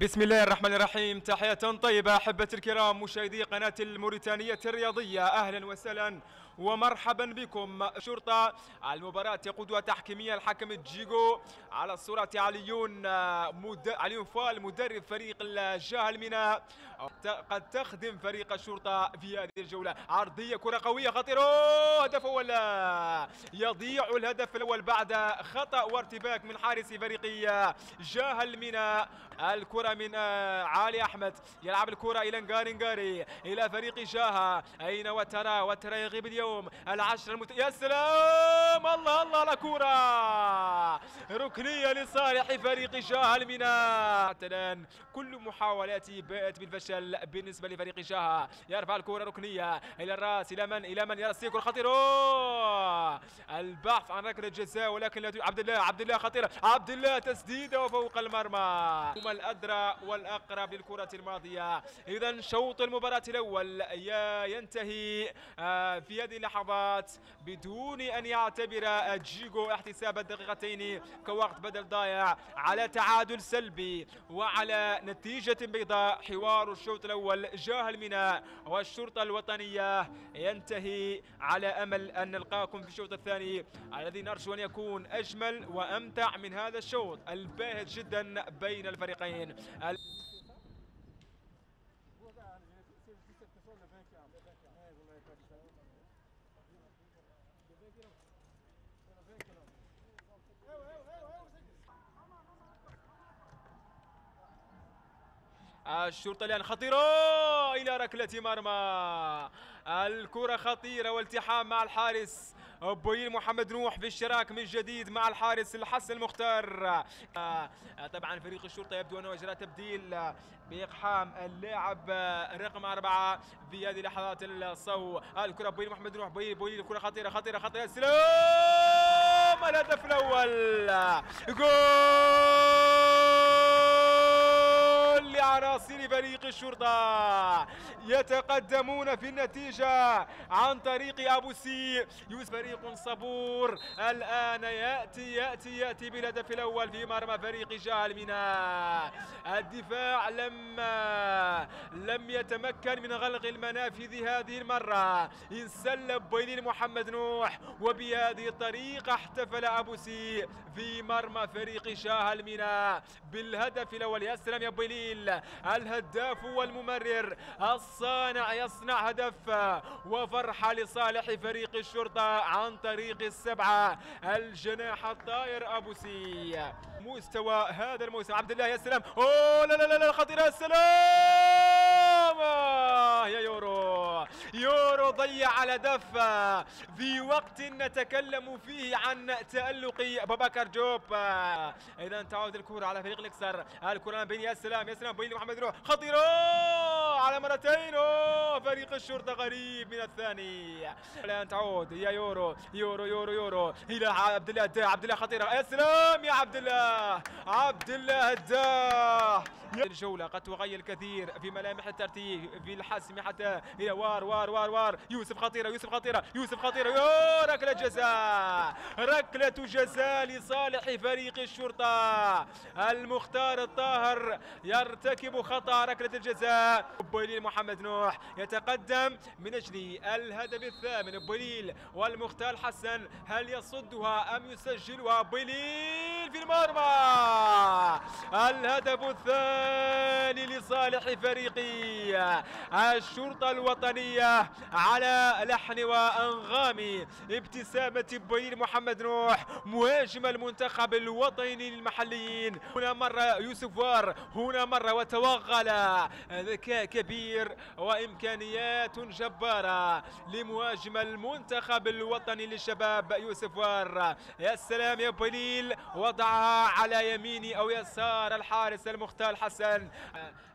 بسم الله الرحمن الرحيم. تحية طيبة أحبة الكرام مشاهدي قناة الموريتانية الرياضية. أهلا وسهلا. ومرحبا بكم شرطة المباراة يقودها تحكيميا الحكم جيجو على الصورة عليون مد... عليون فال مدرب فريق الجهل من قد تخدم فريق الشرطة في هذه الجولة. عرضية كرة قوية خطيرة. هدف أول. يضيع الهدف الأول بعد خطأ وارتباك من حارس فريق جاهل من الكرة من علي أحمد. يلعب الكرة إلى نغاري نغاري إلى فريق جاها أين وترى؟ وترى يغيب اليوم. العشرة المت... يا سلام! الله الله على كرة ركنية لصالح فريق جاها من الآن كل محاولاتي بات بالفشل بالنسبة لفريق جاها يرفع الكرة ركنية إلى الرأس إلى من؟ إلى من يرسل كرة خطيرة البحث عن ركلة جزاء ولكن لا عبد الله عبد الله خطيرة عبد الله تسديدة وفوق المرمى. هما الأدرى والأقرب للكرة الماضية. إذا شوط المباراة الأول. ينتهي في هذه اللحظات بدون أن يعتبر جيجو احتساب الدقيقتين. كوقت بدل ضايع على تعادل سلبي وعلى نتيجة بيضاء. حوار الشوط الأول جاه الميناء والشرطة الوطنية ينتهي على أمل أن نلقاكم في الشوط الثاني. الذي نرجو أن يكون أجمل وأمتع من هذا الشوط الباهت جدا بين الفريقين. الشرطة الآن خطيرة إلى ركلة مرمى. الكرة خطيرة والتحام مع الحارس بويل محمد نوح في اشتراك من جديد مع الحارس الحسن المختار. طبعا فريق الشرطة يبدو أنه أجرى تبديل بإقحام اللاعب رقم أربعة في هذه لحظات الصو. الكرة بويل محمد نوح بويل بويل الكرة خطيرة خطيرة خطيرة. سلام الهدف الأول. جول! لعناصر فريق الشرطة. يتقدمون في النتيجة عن طريق أبو سي. يوسف فريق صبور. الآن يأتي يأتي يأتي بالهدف الأول في مرمى فريق جهل ميناء الدفاع لم لم يتمكن من غلق المنافذ هذه المرة. انسلب بيلين محمد نوح وبهذه الطريقة احتفل أبو سي في مرمى فريق جهل ميناء بالهدف الأول يا سلام الهداف والممرر الصانع يصنع هدف وفرحة لصالح فريق الشرطة عن طريق السبعة. الجناح الطاير أبو سي. مستوى هذا الموسم. عبد الله يا سلام. أوه لا لا لا خطيرة السلام يا يورو. يورو ضيع على دف في وقت نتكلم فيه عن تألق بابكر جوب إذا تعود الكرة على فريق الإكسر. الكرة بين يا سلام يا سلام بين محمد روح. خطيرة على مرتين! فريق الشرطة قريب من الثاني. الآن تعود. يا يورو يورو يورو يورو. إلى عبد الله عبد الله خطيرة يا سلام يا عبد الله. عبد الله الداع الجولة قد تغير الكثير في ملامح الترتيب في الحسم حتى إلى وار وار وار وار. يوسف خطيرة يوسف خطيرة يوسف خطيرة. يو ركلة جزاء. ركلة جزاء لصالح فريق الشرطة. المختار الطاهر يرتكب خطأ ركلة الجزاء. بوليل محمد نوح يتقدم من أجل الهدف الثامن. بوليل والمختار حسن هل يصدها أم يسجلها؟ بوليل في المرمى. الهدف الثاني لصالح فريقي الشرطة الوطنية على لحن وأنغام. ابتسامة بوليل محمد نوح مهاجم المنتخب الوطني للمحليين. هنا مرة يوسف وار هنا مرة وتوغل. ذكاء كبير وإمكانيات جبارة لمهاجم المنتخب الوطني للشباب يوسف وار يا سلام يا بليل وضعها على يمين أو يسار الحارس المختال حسن.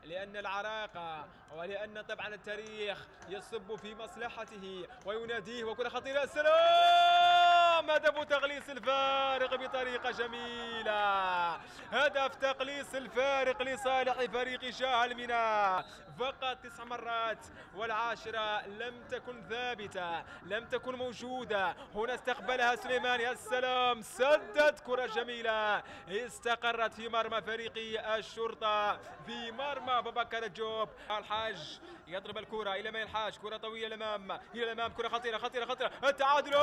لأن العراقة ولأن طبعا التاريخ يصب في مصلحته ويناديه وكل خطيرة السلام! هدف تقليص الفارق بطريقة جميلة. هدف تقليص الفارق لصالح فريق شاه الميناء فقط تسع مرات والعاشرة لم تكن ثابتة لم تكن موجودة. هنا استقبلها سليمان. يا سلام سدد كرة جميلة. استقرت في مرمى فريق الشرطة في مرمى بابكر الجوب. الحاج يضرب الكرة إلى ما الحاج كرة طويلة الأمام إلى الأمام كرة خطيرة خطيرة خطيرة. التعادل!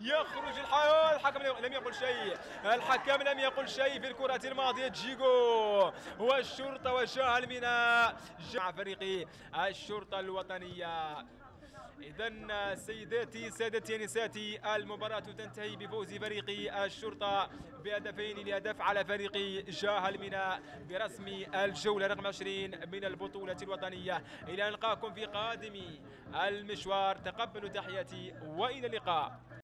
يخرج الحكم لم يقل شيء. الحكم لم يقل شيء في الكرة الماضية. جيجو. والشرطة وشاه الميناء جمع فريق الشرطة الوطنية. إذا سيداتي سادتي نساتي المباراة تنتهي بفوز فريق الشرطة بهدفين لهدف على فريق جاه الميناء برسم الجولة رقم 20 من البطولة الوطنية. إلى أن نلقاكم في قادم المشوار. تقبلوا تحياتي وإلى اللقاء.